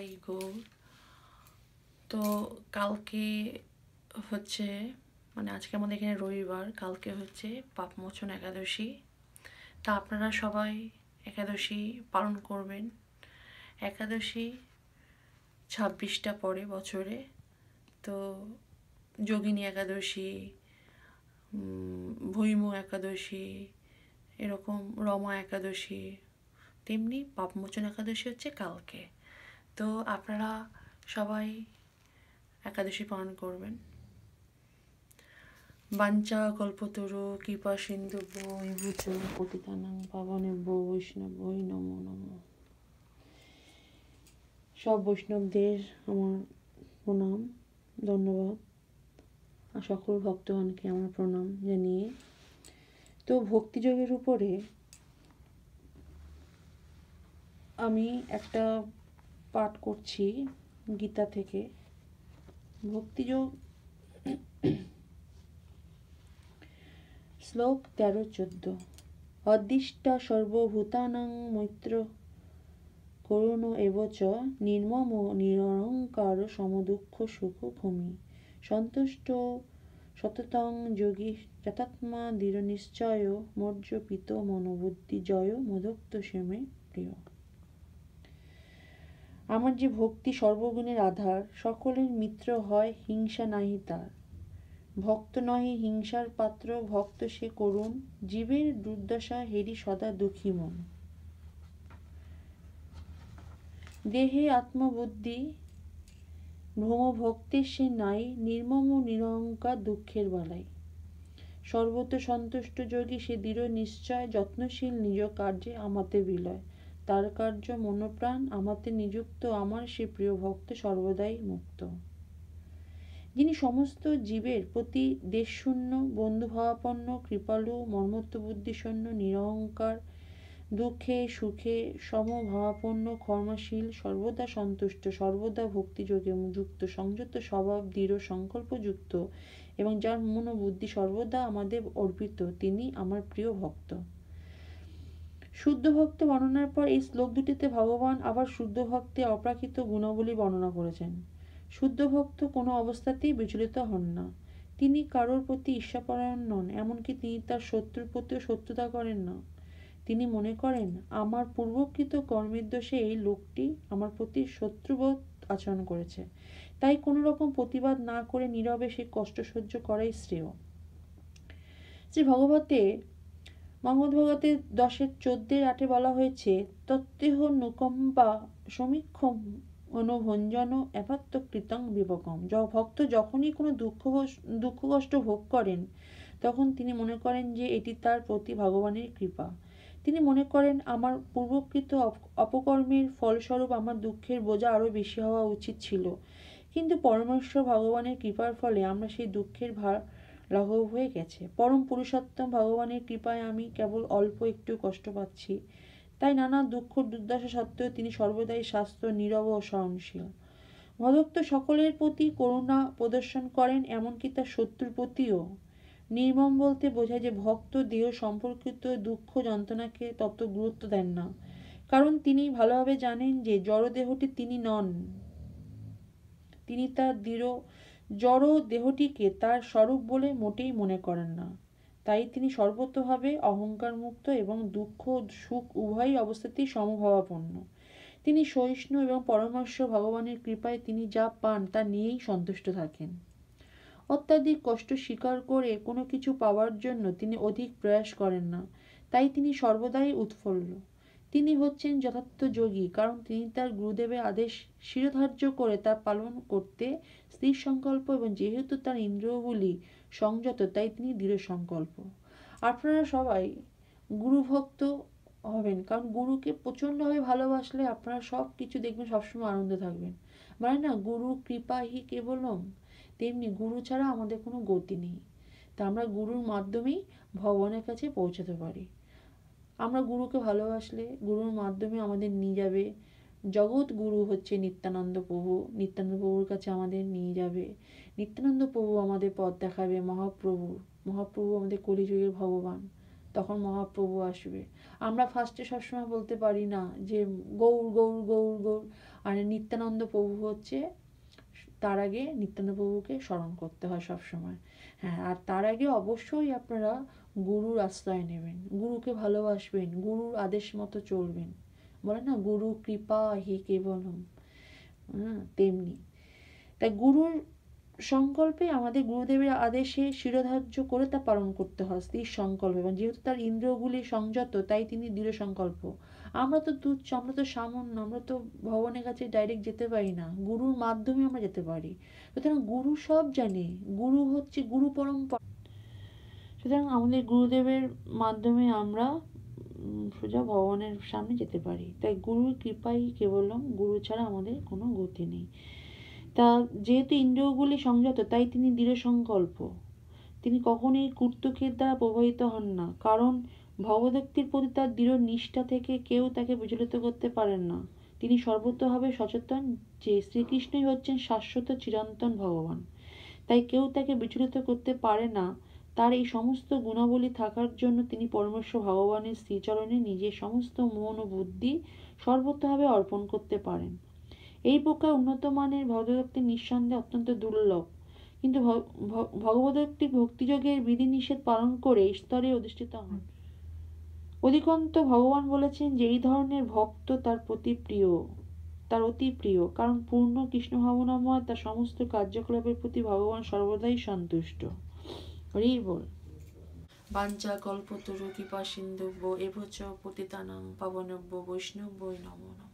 গৌর তো কালকে হচ্ছে মানে আজকে আমাদের এখানে রবিবার, কালকে হচ্ছে পাপমোচন একাদশী। তা আপনারা সবাই একাদশী পালন করবেন। একাদশী ছাব্বিশটা পরে বছরে। তো যোগিনী একাদশী ভৈম একাদশী, এরকম রমা একাদশী, তেমনি পাপমোচন একাদশী হচ্ছে কালকে। তো আপনারা সবাই একাদশী পালন করবেন। বাঞ্চা, কল্পতরু, কৃপা, সিন্ধু, বই বুচ পতিতানাং পাবনে বৈষ্ণব বই নম নম। সব বৈষ্ণবদের আমার প্রণাম, ধন্যবাদ। আর সকল ভক্তগণকে আমার প্রণাম জানিয়ে। তো ভক্তিযোগের উপরে আমি একটা পাঠ করছি গীতা থেকে। ভক্তিযোগ শ্লোক তেরো চোদ্দ। অদিষ্টা সর্বভূতানাং মৈত্র করুণ এবচ নির্মম নিরঙ্কার সমদুঃখ সুখ ভূমি। সন্তুষ্ট সততং যোগী যথাত্মা দৃঢ় নিশ্চয় মর্যপিত মনোবুদ্ধি জয় মধুক্ত সেমে প্রিয়। আমার যে ভক্তি সর্বগুণের আধার, সকলের মিত্র হয় হিংসা নাহি তার। ভক্ত নহে হিংসার পাত্র, ভক্ত সে করুণ, জীবের দুর্দশা হেরি সদা দুঃখী মন। দেহে আত্মবুদ্ধি ভ্রম ভক্তের সে নাই, নির্মম নিরহংকার দুঃখের বালাই। সর্বত সন্তুষ্ট যোগী সে দৃঢ় নিশ্চয়, যত্নশীল নিজ কার্যে আমাতে বিলয়। তার কার্য মনোপ্রাণ, আমাতে নিযুক্ত, আমার সে প্রিয় ভক্ত সর্বদাই মুক্ত। যিনি সমস্ত জীবের প্রতি দেশশূন্য, বন্ধুভাবাপন্ন, কৃপালু মর্মত্ব বুদ্ধিশূন্য নিরহংকার, দুঃখে, সুখে, সমভাবাপন্ন কর্মশীল সর্বদা সন্তুষ্ট, সর্বদা ভক্তিযোগে যুক্ত, সংযত, স্বভাব, দৃঢ়, সংকল্পযুক্ত এবং যার মন বুদ্ধি সর্বদা আমাদের অর্পিত, তিনি আমার প্রিয় ভক্ত। শুদ্ধ ভক্ত বর্ণনার পর এই শ্লোক দুটিতে ভগবান আবার শুদ্ধ ভক্তে অপ্রাকৃত গুণাবলী বর্ণনা করেছেন। শুদ্ধ ভক্ত কোনো অবস্থাতেই বিচলিত হন না। তিনি কারোর প্রতি ঈর্ষাপরায়ণ নন, এমনকি তিনি তার শত্রুর প্রতিও শত্রুতা করেন না। তিনি মনে করেন, আমার পূর্বকৃত কর্মের দোষে এই লোকটি আমার প্রতি শত্রুবোধ আচরণ করেছে। তাই কোনো রকম প্রতিবাদ না করে নীরবে সে কষ্ট সহ্য করাই শ্রেয়। শ্রী ভগবতে মহম্মদ ভগতের দশের চোদ্দের আটে বলা হয়েছে, তত্ত্বেহ নুকম্বা সমীক্ষম অনুভঞ্জন কৃতং বিবকম ভক্ত যখনই কোনো দুঃখ দুঃখ কষ্ট ভোগ করেন, তখন তিনি মনে করেন যে এটি তার প্রতি ভগবানের কৃপা। তিনি মনে করেন, আমার পূর্বকৃত অপকর্মের ফলস্বরূপ আমার দুঃখের বোঝা আরও বেশি হওয়া উচিত ছিল। কিন্তু পরমেশ্বর ভগবানের কৃপার ফলে আমরা সেই দুঃখের ভার লাঘব হয়ে গেছে। পরম পুরুষোত্তম ভগবানের কৃপায় আমি কেবল অল্প একটু কষ্ট পাচ্ছি। তাই নানা দুঃখ দুর্দশা সত্ত্বেও তিনি সর্বদাই স্বাস্থ্য, নীরব ও সহনশীল। ভদক্ত সকলের প্রতি করুণা প্রদর্শন করেন, এমনকি তার শত্রুর প্রতিও। নির্মম বলতে বোঝায় যে ভক্ত দেহ সম্পর্কিত দুঃখ যন্ত্রণাকে তত গুরুত্ব দেন না। কারণ তিনি ভালোভাবে জানেন যে জড়দেহটি তিনি নন। তিনি তার দৃঢ় জড় দেহটিকে তার স্বরূপ বলে মোটেই মনে করেন না। তাই তিনি সর্বতভাবে অহংকার মুক্ত এবং দুঃখ, সুখ উভয় অবস্থাতেই সমভাবাপন্ন। তিনি সহিষ্ণু এবং পরমেশ্বর ভগবানের কৃপায় তিনি যা পান তা নিয়েই সন্তুষ্ট থাকেন। অত্যাধিক কষ্ট স্বীকার করে কোনো কিছু পাওয়ার জন্য তিনি অধিক প্রয়াস করেন না। তাই তিনি সর্বদাই উৎফুল্ল। তিনি হচ্ছেন যথার্থ যোগী, কারণ তিনি তার গুরুদেবের আদেশ শিরোধার্য করে তা পালন করতে স্থির সংকল্প এবং যেহেতু তার ইন্দ্রিয়গুলি সংযত, তাই তিনি দৃঢ় সংকল্প। আপনারা সবাই গুরুভক্ত হবেন, কারণ গুরুকে প্রচণ্ডভাবে ভালোবাসলে আপনারা সব কিছু দেখবেন, সবসময় আনন্দে থাকবেন। মানে না, গুরু কৃপা হি কেবলম তেমনি গুরু ছাড়া আমাদের কোনো গতি নেই। তা আমরা গুরুর মাধ্যমেই ভগবানের কাছে পৌঁছাতে পারি। আমরা গুরুকে ভালোবাসলে গুরুর মাধ্যমে আমাদের নিয়ে যাবে। জগৎ গুরু হচ্ছে নিত্যানন্দ প্রভু। নিত্যানন্দ প্রভুর কাছে আমাদের নিয়ে যাবে। নিত্যানন্দ প্রভু আমাদের পথ দেখাবে, মহাপ্রভু। মহাপ্রভু আমাদের কলিযুগের ভগবান। তখন মহাপ্রভু আসবে। আমরা ফার্স্টে সবসময় বলতে পারি না যে গৌর গৌর গৌর গৌর আর নিত্যানন্দ প্রভু হচ্ছে তার আগে নিত্যানন্দপ্রভুকে স্মরণ করতে হয় সবসময়। হ্যাঁ আর তার আগে অবশ্যই আপনারা গুরুর আশ্রয় নেবেন। গুরুকে ভালোবাসবেন, গুরুর আদেশ মতো চলবেন। বলে না, গুরু কৃপা হে কেবলম। হ্যাঁ তেমনি। তাই গুরুর সংকল্পে আমাদের গুরুদেবের আদেশে শিরোধার্য করে তা পালন করতে হয় স্থির সংকল্প এবং যেহেতু তার ইন্দ্রিয়গুলি সংযত, তাই তিনি দৃঢ় সংকল্প। আমরা তো তুচ্ছ, আমরা তো সামান্য, আমরা তো ভগবানের কাছে ডাইরেক্ট যেতে পারি না। গুরুর মাধ্যমে আমরা যেতে পারি। সুতরাং গুরু সব জানে। গুরু হচ্ছে গুরু পরম্পরা। সুতরাং আমাদের গুরুদেবের মাধ্যমে আমরা সোজা ভগবানের সামনে যেতে পারি। তাই গুরুর কৃপাই কেবলম, গুরু ছাড়া আমাদের কোনো গতি নেই। তা যেহেতু ইন্দ্রিয়গুলি সংযত, তাই তিনি দৃঢ় সংকল্প। তিনি কখনোই কর্তৃকের দ্বারা প্রভাবিত হন না, কারণ ভগবদ্ভক্তির প্রতি তার দৃঢ় নিষ্ঠা থেকে কেউ তাকে বিচলিত করতে পারেন না। তিনি সর্বতভাবে সচেতন যে শ্রীকৃষ্ণই হচ্ছেন শাশ্বত চিরন্তন ভগবান। তাই কেউ তাকে বিচলিত করতে পারে না। তার এই সমস্ত গুণাবলী থাকার জন্য তিনি পরমেশ্বর ভগবানের শ্রীচরণে নিজের সমস্ত মন ও বুদ্ধি সর্বতভাবে অর্পণ করতে পারেন। এই প্রকার উন্নত মানের ভগবদ্ভক্তি নিঃসন্দেহে অত্যন্ত দুর্লভ। কিন্তু ভ- ভ- ভগবদ্ভক্তির ভক্তিযোগের বিধিনিষেধ পালন করে স্তরে অধিষ্ঠিত হন। অধিকন্ত ভগবান বলেছেন যে এই ধরনের ভক্ত তার প্রতি প্রিয়, তার অতি প্রিয়। কারণ পূর্ণ কৃষ্ণ ভাবনাময় তার সমস্ত কার্যকলাপের প্রতি ভগবান সর্বদাই সন্তুষ্ট। হরি বল। বাঞ্চা কল্পতরু কৃপা সিন্ধুব্য এবচ পতিতানাং পাবনব্য বৈষ্ণব্য নমো নমঃ।